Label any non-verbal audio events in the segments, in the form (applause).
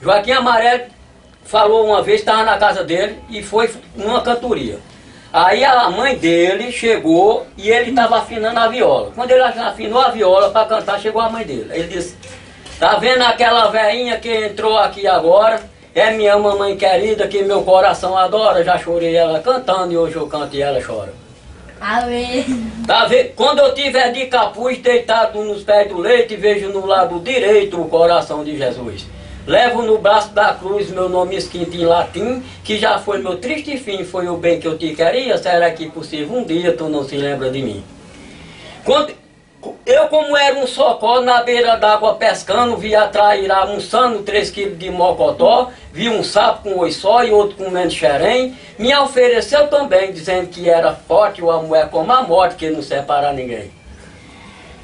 Joaquim Amarelo falou uma vez, estava na casa dele e foi numa cantoria. Aí a mãe dele chegou e ele estava afinando a viola. Quando ele afinou a viola para cantar, chegou a mãe dele. Ele disse, tá vendo aquela velhinha que entrou aqui agora? É minha mamãe querida que meu coração adora. Já chorei ela cantando e hoje eu canto e ela chora. Amém. Tá vendo? Quando eu tiver de capuz deitado nos pés do leite, vejo no lado direito o coração de Jesus. Levo no braço da cruz meu nome escrito em latim, que já foi meu triste fim, foi o bem que eu te queria. Será que possível um dia tu não se lembra de mim? Quando eu, como era um socó na beira d'água pescando, vi a trairá sano, três quilos de mocotó, vi um sapo com oi só e outro comendo xerém, me ofereceu também, dizendo que era forte, o amor é como a morte, que não separa ninguém.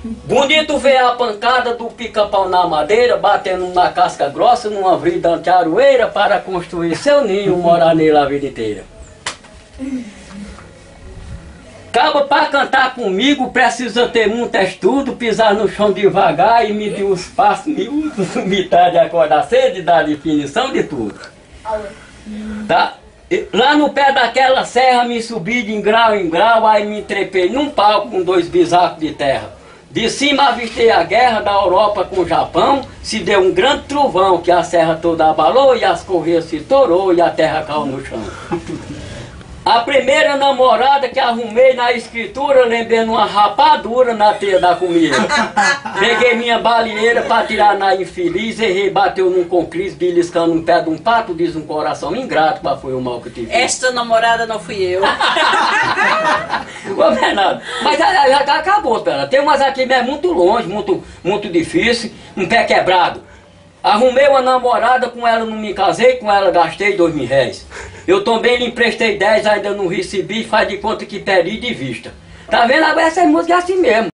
Bonito ver a pancada do pica-pau na madeira, batendo na casca grossa, numa vida aroeira, para construir seu ninho, morar nele a vida inteira. Cabo para cantar comigo precisa ter muito estudo, pisar no chão devagar e medir os passos miúdos, (laughs) metade acordar cedo e dar definição de tudo. Tá? Lá no pé daquela serra me subi de grau em grau, aí me trepei num palco com dois bisacos de terra. De cima avistei a guerra da Europa com o Japão, se deu um grande trovão que a serra toda abalou e as correias se torou e a terra caiu no chão. A primeira namorada que arrumei na escritura, lembrando uma rapadura na teia da comida. (laughs) Peguei minha baleeira para tirar na infeliz, errei, bateu num concris, beliscando um pé de um pato, diz um coração ingrato, mas foi o mal que tive. Esta namorada não fui eu. (laughs) Ô Bernardo, mas já, já acabou, Bernardo. Tem umas aqui mesmo muito longe, muito, muito difícil, um pé quebrado. Arrumei uma namorada, com ela não me casei, com ela gastei dois mil réis. Eu também lhe emprestei dez, ainda não recebi, faz de conta que perdi de vista. Tá vendo? Agora essa música é assim mesmo.